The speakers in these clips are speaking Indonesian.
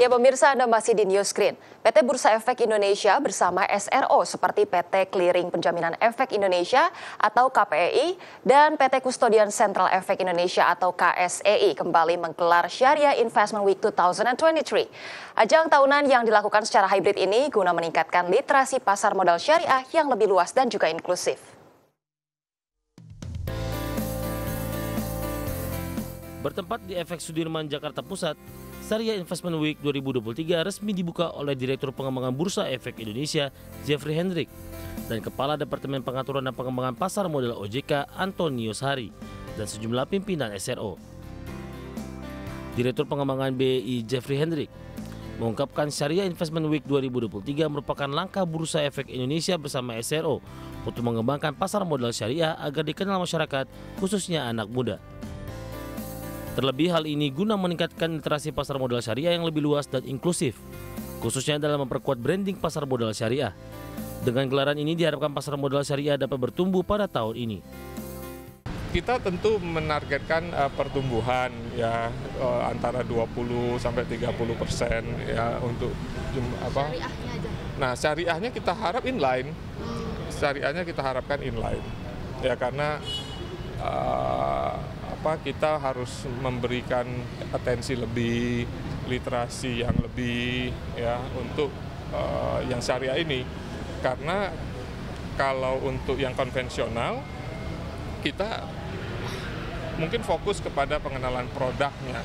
Ya pemirsa Anda masih di News Screen. PT Bursa Efek Indonesia bersama SRO seperti PT Clearing Penjaminan Efek Indonesia atau KPEI dan PT Kustodian Sentral Efek Indonesia atau KSEI kembali menggelar Syariah Investment Week 2023. Ajang tahunan yang dilakukan secara hybrid ini guna meningkatkan literasi pasar modal syariah yang lebih luas dan juga inklusif. Bertempat di Efek Sudirman, Jakarta Pusat, Syariah Investment Week 2023 resmi dibuka oleh Direktur Pengembangan Bursa Efek Indonesia, Jeffrey Hendrik, dan Kepala Departemen Pengaturan dan Pengembangan Pasar Modal OJK, Antonius Hari, dan sejumlah pimpinan SRO. Direktur Pengembangan BI Jeffrey Hendrik mengungkapkan Syariah Investment Week 2023 merupakan langkah Bursa Efek Indonesia bersama SRO untuk mengembangkan pasar modal syariah agar dikenal masyarakat, khususnya anak muda. Terlebih hal ini guna meningkatkan literasi pasar modal syariah yang lebih luas dan inklusif, khususnya dalam memperkuat branding pasar modal syariah. Dengan gelaran ini diharapkan pasar modal syariah dapat bertumbuh pada tahun ini. Kita tentu menargetkan uh, pertumbuhan ya uh, antara 20 sampai 30 persen ya untuk jum, apa? Syariahnya aja. Nah syariahnya kita harap inline, syariahnya kita harapkan inline ya karena uh, apa kita harus memberikan atensi lebih literasi yang lebih ya untuk uh, yang syariah ini. Karena kalau untuk yang konvensional kita mungkin fokus kepada pengenalan produknya.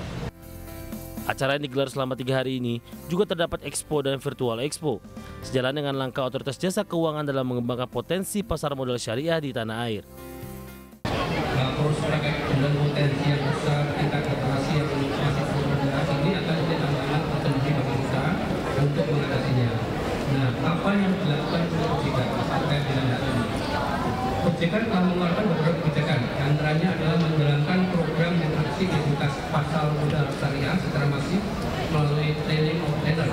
Acara yang digelar selama tiga hari ini juga terdapat expo dan virtual expo, sejalan dengan langkah otoritas jasa keuangan dalam mengembangkan potensi pasar modal syariah di tanah air dengan potensi yang besar tingkat literasi yang masih rendah ini akan menjadi tantangan tersendiri bagi kita untuk mengatasinya. Nah, apa yang dilakukan oleh OJK terkait dengan hal ini? OJK telah mengeluarkan beberapa kebijakan, antaranya adalah menjalankan program literasi identitas pasal modal syariah secara masif melalui training of trainer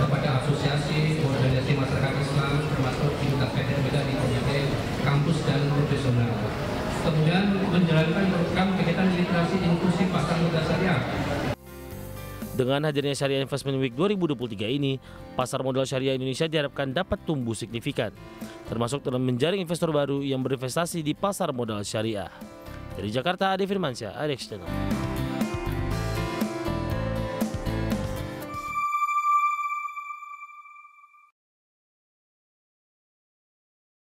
kepada asosiasi organisasi masyarakat Islam termasuk di tingkat beda di berbagai kampus dan profesional kemudian menjalankan program kegiatan literasi inklusif pasar modal syariah. Dengan hadirnya Syariah Investment Week 2023 ini, pasar modal syariah Indonesia diharapkan dapat tumbuh signifikan, termasuk dalam menjaring investor baru yang berinvestasi di pasar modal syariah. Dari Jakarta, Ade Firmansyah, Alex Channel.